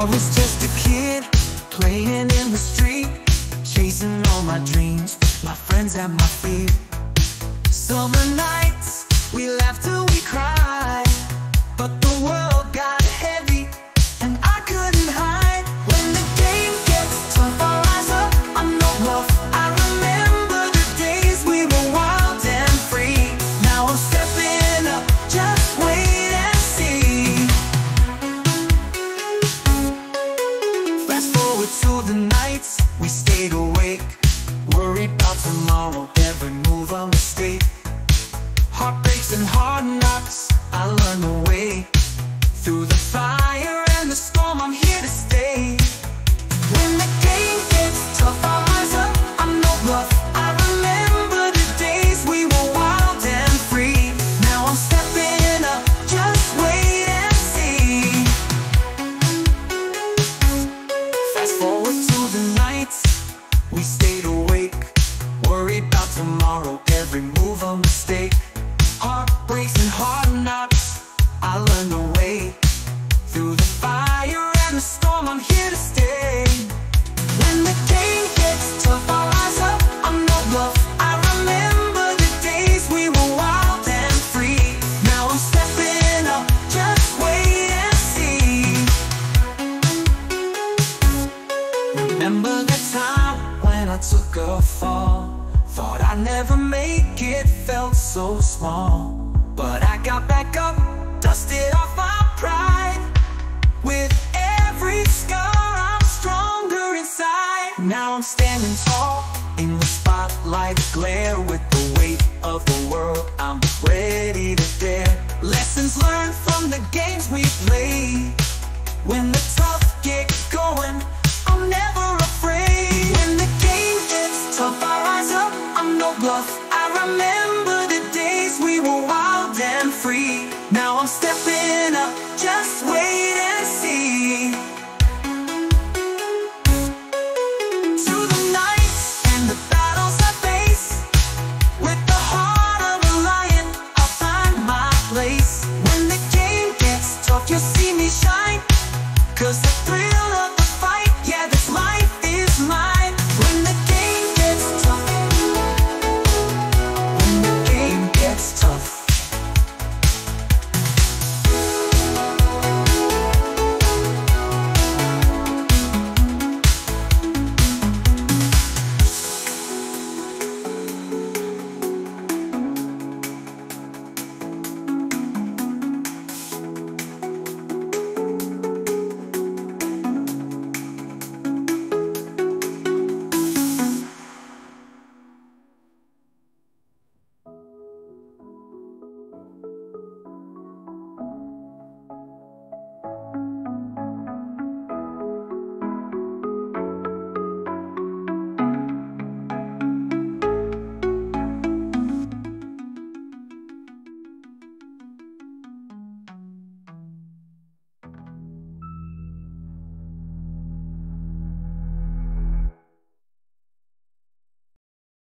I was just a kid playing in the street, chasing all my dreams, my friends at my feet. Summer nights, we laughed till we cried, tomorrow, every move a mistake. Heartbreaks and hard knocks, I learned the way. Through the fire and the storm, I'm here to stay. When the game gets tough, I rise up. I'm no bluff. I remember the days we were wild and free. Now I'm stepping up, just wait and see. Fast forward to the nights we stayed awake, worried about tomorrow, every move a mistake. Heartbreaks and hard knocks, I learned the way. Through the fire and the storm, I'm here to stay. When the game gets tough, I rise up. I'm no bluff. I remember the days we were wild and free. Now I'm stepping up, just wait and see. Remember the time took a fall? Thought I'd never make it, felt so small. But I got back up, dusted off my pride. With every scar, I'm stronger inside. Now I'm standing tall in the spotlight glare with the weight of the world. I'm ready to dare. Lessons learned from the games we played. When the tough get going, remember the days we were wild and free. Now I'm stepping up, just wait